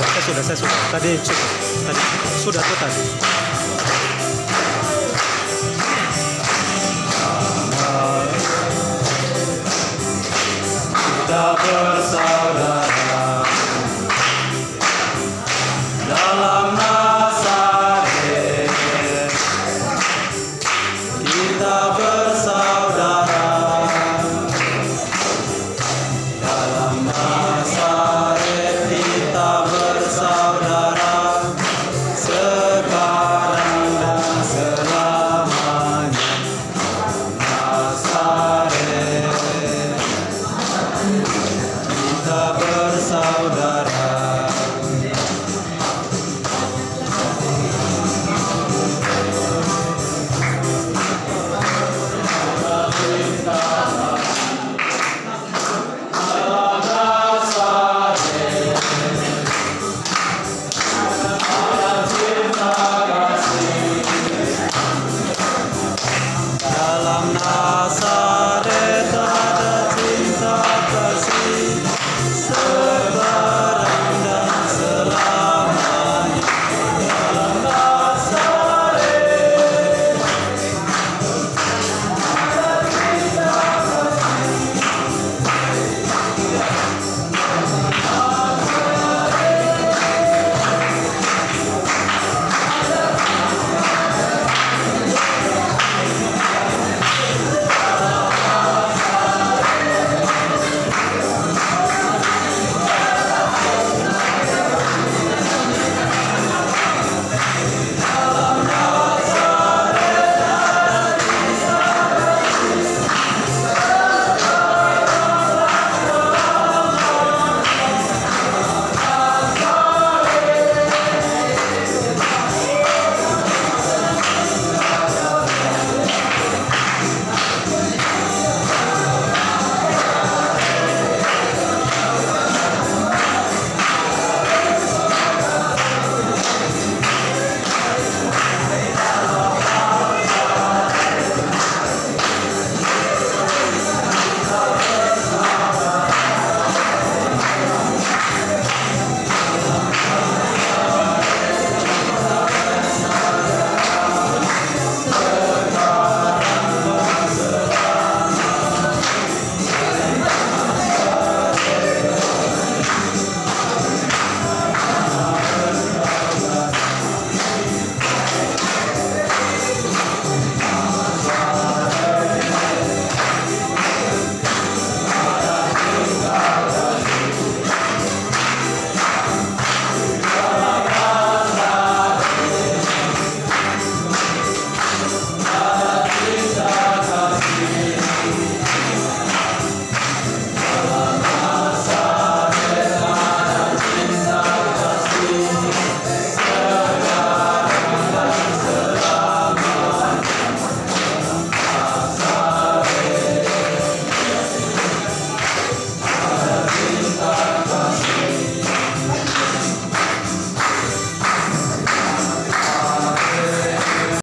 selesai sudah. Tadi sudah. Tadi sudah tuh tadi. kita bersaudara love.